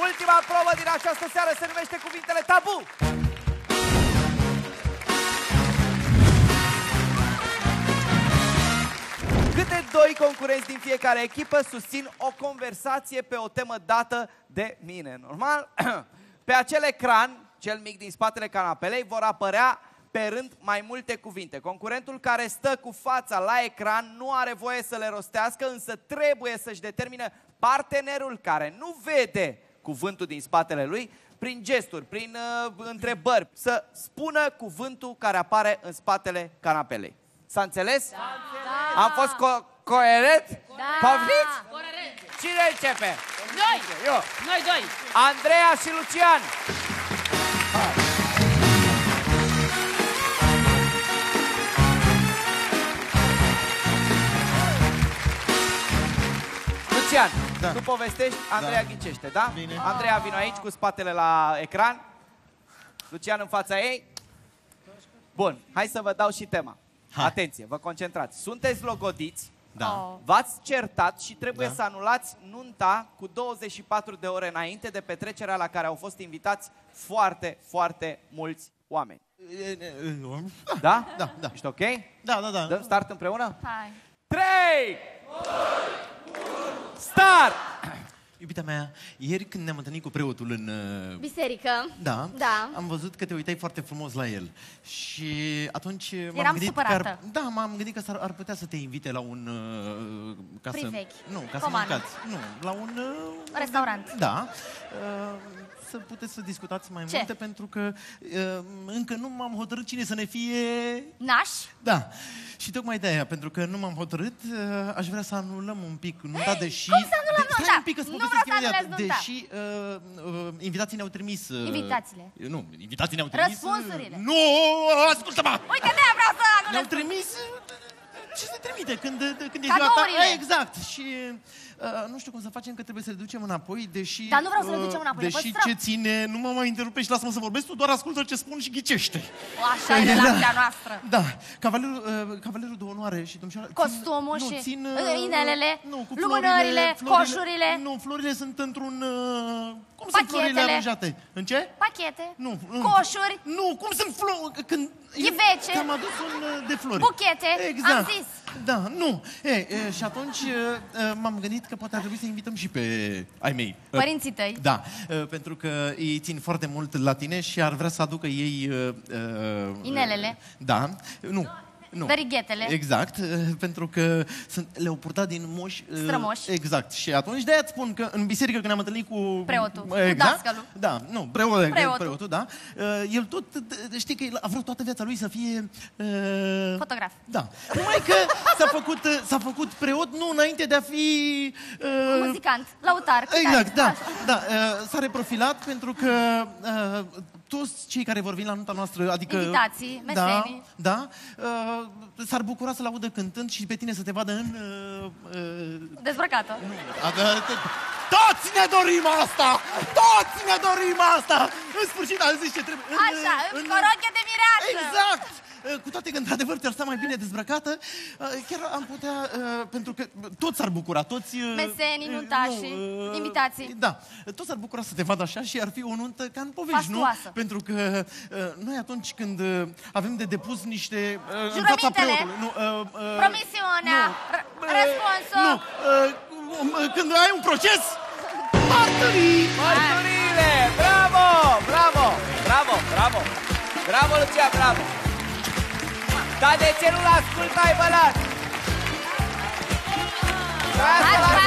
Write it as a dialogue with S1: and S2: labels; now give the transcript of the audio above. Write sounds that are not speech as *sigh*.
S1: Ultima probă din această seară se numește cuvintele tabu. Câte doi concurenți din fiecare echipă susțin o conversație pe o temă dată de mine. Normal? *clears throat* Pe acel ecran, cel mic din spatele canapelei, vor apărea pe rând mai multe cuvinte. Concurentul care stă cu fața la ecran nu are voie să le rostească, însă trebuie să-și determine partenerul care nu vede cuvântul din spatele lui prin gesturi, prin uh, întrebări, să spună cuvântul care apare în spatele canapelei. S-a înțeles? Da. Am fost co- coerent?
S2: Da.
S1: Poftiți?
S2: Corect.
S1: Cine începe?
S2: Noi!
S1: Eu.
S2: Noi doi!
S1: Andreea și Lucian. Lucian,
S3: Da.
S1: tu povestești, Andreea
S3: Da.
S1: ghicește, da?
S3: Bine.
S1: Andreea, vino aici cu spatele la ecran. Lucian în fața ei. Bun, hai să vă dau și tema.
S3: Hai.
S1: Atenție, vă concentrați. Sunteți logodiți,
S3: Da.
S2: Oh.
S1: v-ați certat și trebuie
S3: Da.
S1: să anulați nunta cu 24 de ore înainte de petrecerea la care au fost invitați foarte, foarte mulți oameni. Da?
S3: Da, da.
S1: Ești ok?
S3: Da, da, da.
S1: Dăm start împreună?
S2: Hai!
S1: 3, start!
S3: Iubita mea, ieri când ne-am întâlnit cu preotul în... uh,
S2: Biserică.
S3: Da,
S2: Da.
S3: am văzut că te uitai foarte frumos la el. Și atunci m-am
S2: Eram
S3: gândit
S2: supărată.
S3: că ar, Da, m-am gândit că s-ar, ar putea să te invite la un... uh, Ca
S2: Privechi.
S3: Să, nu, ca să
S2: Comană.
S3: mâncați. Nu, la un... uh,
S2: Restaurant.
S3: Da. Uh, să puteți să discutați mai
S2: Ce?
S3: multe pentru că uh, încă nu m-am hotărât cine să ne fie...
S2: Naș?
S3: Da. Și tocmai de aia, pentru că nu m-am hotărât, uh, aș vrea să anulăm un pic nunta, deși...
S2: Cum să anulăm
S3: de,
S2: nunta?
S3: Stai un pic că-ți
S2: Nu
S3: povestesc
S2: vreau să
S3: imediat.
S2: anulezi nunta.
S3: Deși uh, uh, invitații ne-au trimis... Uh,
S2: Invitațiile.
S3: Nu, invitații ne-au trimis...
S2: Răspunsurile.
S3: Uh, nu, ascultă-mă!
S2: Uite, de-aia vreau să
S3: Ne-au
S2: anulez.
S3: trimis... uh, Ce se trimite când, când e ziua ta?
S2: Cadourile.
S3: Eh, Exact. Și uh, nu știu cum să facem, că trebuie să le ducem înapoi, deși...
S2: Dar nu vreau să le
S3: uh,
S2: ducem înapoi, le
S3: Deși
S2: păstrăm.
S3: ce ține, nu mă mai interrupești, lasă-mă să vorbesc, tu doar ascultă ce spun și ghicește.
S2: O, Așa e relația noastră.
S3: Da, cavalerul, uh, cavalerul de onoare și domnișoara...
S2: Costumul
S3: țin,
S2: și,
S3: nu, țin,
S2: uh, inelele,
S3: nu, cu
S2: lumânările,
S3: florile,
S2: coșurile.
S3: Nu, florile sunt într-un... Uh, cum
S2: Pachetele.
S3: sunt florile aranjate? În ce?
S2: Pachete.
S3: Nu, nu.
S2: Coșuri.
S3: Nu, cum sunt flori? Când...
S2: Ghivece.
S3: Am adus un uh, de flori.
S2: Buchete,
S3: Exact.
S2: am zis.
S3: Da, nu. E, e, și atunci uh, uh, m-am gândit că poate ar trebui să invităm și pe ai mei. Uh,
S2: Părinții tăi.
S3: Da, uh, pentru că ei țin foarte mult la tine și ar vrea să aducă ei... uh, uh,
S2: Inelele.
S3: Da, nu. Nu.
S2: Verighetele.
S3: Exact, uh, pentru că sunt, le-au purtat din moși... uh,
S2: Strămoși.
S3: Exact. Și atunci de-aia îți spun că în biserică când am întâllit cu...
S2: Preotul, cu
S3: Exact,
S2: dascălul.
S3: Da, nu, preotul,
S2: Preotul.
S3: preotul da. Uh, El tot, uh, știi că el a vrut toată viața lui să fie... uh,
S2: Fotograf.
S3: Da. Numai că s-a făcut, uh, s-a făcut preot nu înainte de a fi... uh,
S2: Muzicant, lautar,
S3: Exact,
S2: chitarist.
S3: da.
S2: Așa.
S3: da uh, s-a reprofilat pentru că uh, toți cei care vor veni la nunta noastră, adică...
S2: Invitații, mesenii.
S3: Da, da uh, s-ar bucura să-l audă cântând și pe tine să te vadă în... Uh, uh,
S2: Dezbrăcată.
S3: Adă- te- Toți ne dorim asta! Toți ne dorim asta! În sfârșit am zis ce trebuie. În,
S2: Așa, în coroche de mireasă.
S3: Exact! Cu toate că, într-adevăr, te-ar sta mai bine dezbrăcată, chiar am putea, pentru că toți s-ar bucura, toți...
S2: Mesenii, nuntașii, invitații.
S3: Da, toți s-ar bucura să te vadă așa și ar fi o nuntă ca în povești, nu?
S2: Fastuoasă.
S3: Pentru că noi atunci când avem de depus niște... în
S2: Jurămintele.
S3: fața preotului, nu, uh, uh,
S2: Promisiunea,
S3: nu,
S2: r-
S3: uh,
S2: răspunsul.
S3: Nu, uh, când ai un proces, martirii!
S1: Mărturile! Bravo! Bravo! Bravo! Bravo! Bravo, Lucia, bravo! Dar de ce nu-l ascultai, bă, las? Hai,